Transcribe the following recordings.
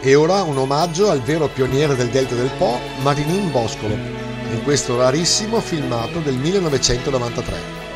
E ora un omaggio al vero pioniere del Delta del Po, Marinin Boscolo, in questo rarissimo filmato del 1993.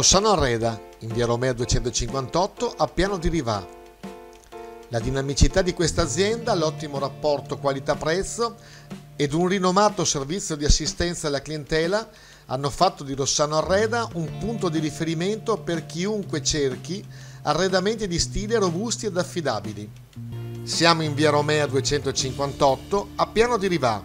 Rossano Arreda, in via Romea 258, a Piano di Rivà. La dinamicità di questa azienda, l'ottimo rapporto qualità-prezzo ed un rinomato servizio di assistenza alla clientela hanno fatto di Rossano Arreda un punto di riferimento per chiunque cerchi arredamenti di stile robusti ed affidabili. Siamo in via Romea 258 a Piano di Rivà